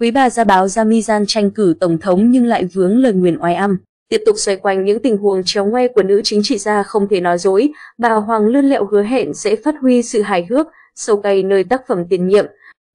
Quý bà ra báo Jamizan tranh cử tổng thống nhưng lại vướng lời nguyền oai âm. Tiếp tục xoay quanh những tình huống chéo ngoe của nữ chính trị gia không thể nói dối, bà Hoàng Lươn Lẹo hứa hẹn sẽ phát huy sự hài hước, sâu cay nơi tác phẩm tiền nhiệm.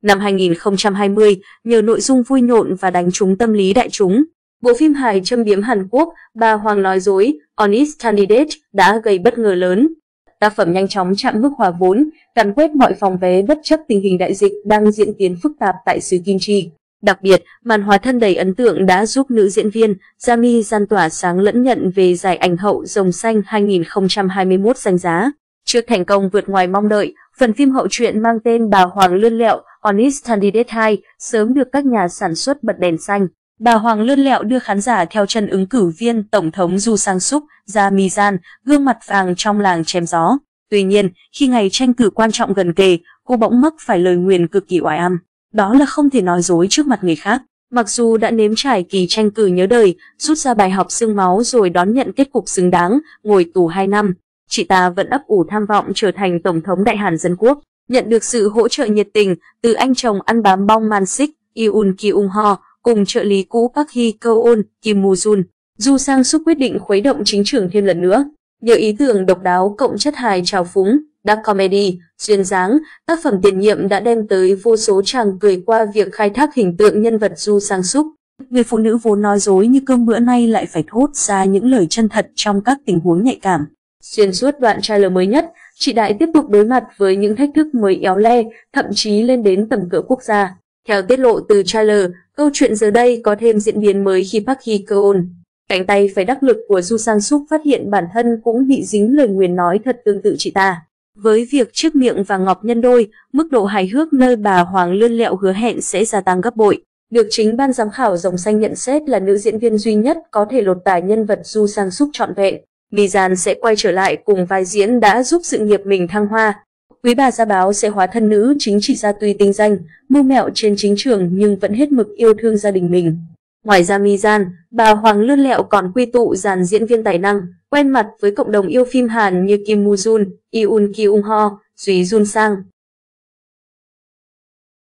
Năm 2020, nhờ nội dung vui nhộn và đánh trúng tâm lý đại chúng, bộ phim hài châm biếm Hàn Quốc Bà Hoàng nói dối, Honest Candidate đã gây bất ngờ lớn. Tác phẩm nhanh chóng chạm mức hòa vốn, càn quét mọi phòng vé bất chấp tình hình đại dịch đang diễn tiến phức tạp tại xứ Kim Chi. Đặc biệt, màn hóa thân đầy ấn tượng đã giúp nữ diễn viên Jami gian tỏa sáng lẫn nhận về giải ảnh hậu Rồng Xanh 2021 danh giá. Trước thành công vượt ngoài mong đợi, phần phim hậu truyện mang tên Bà Hoàng Lươn Lẹo Honest Candidate 2 sớm được các nhà sản xuất bật đèn xanh. Bà Hoàng lươn lẹo đưa khán giả theo chân ứng cử viên Tổng thống Du Sang Súc ra Gian gương mặt vàng trong làng chém gió. Tuy nhiên, khi ngày tranh cử quan trọng gần kề, cô bỗng mắc phải lời nguyền cực kỳ oai âm. Đó là không thể nói dối trước mặt người khác. Mặc dù đã nếm trải kỳ tranh cử nhớ đời, rút ra bài học xương máu rồi đón nhận kết cục xứng đáng, ngồi tù 2 năm, chị ta vẫn ấp ủ tham vọng trở thành Tổng thống Đại Hàn Dân Quốc, nhận được sự hỗ trợ nhiệt tình từ anh chồng ăn bám bong man sik, Yoon Ki Ung Ho, cùng trợ lý cũ Park Hee Keon, Kim Moo Jun. Du Sang Suk quyết định khuấy động chính trường thêm lần nữa. Nhờ ý tưởng độc đáo cộng chất hài trào phúng, dark comedy, duyên dáng, tác phẩm tiền nhiệm đã đem tới vô số chàng cười qua việc khai thác hình tượng nhân vật Du Sang Suk. Người phụ nữ vốn nói dối như cơm bữa nay lại phải thốt ra những lời chân thật trong các tình huống nhạy cảm. Xuyên suốt đoạn trailer mới nhất, chị Đại tiếp tục đối mặt với những thách thức mới éo le, thậm chí lên đến tầm cỡ quốc gia. Theo tiết lộ từ trailer, câu chuyện giờ đây có thêm diễn biến mới khi Park Hee Keon, cánh tay phải đắc lực của Du Sang Suk phát hiện bản thân cũng bị dính lời nguyền nói thật tương tự chị ta. Với việc trước miệng và ngọc nhân đôi, mức độ hài hước nơi bà Hoàng lươn lẹo hứa hẹn sẽ gia tăng gấp bội. Được chính ban giám khảo Rồng Xanh nhận xét là nữ diễn viên duy nhất có thể lột tả nhân vật Du Sang Súc trọn vẹn. Mizan sẽ quay trở lại cùng vai diễn đã giúp sự nghiệp mình thăng hoa. Quý bà gia báo sẽ hóa thân nữ chính trị gia tuy tinh danh, mưu mẹo trên chính trường nhưng vẫn hết mực yêu thương gia đình mình. Ngoài ra Mizan, bà Hoàng Lươn Lẹo còn quy tụ dàn diễn viên tài năng, quen mặt với cộng đồng yêu phim Hàn như Kim Moo Jun, Yoon Ki Ung Ho, Duy Jun Sang,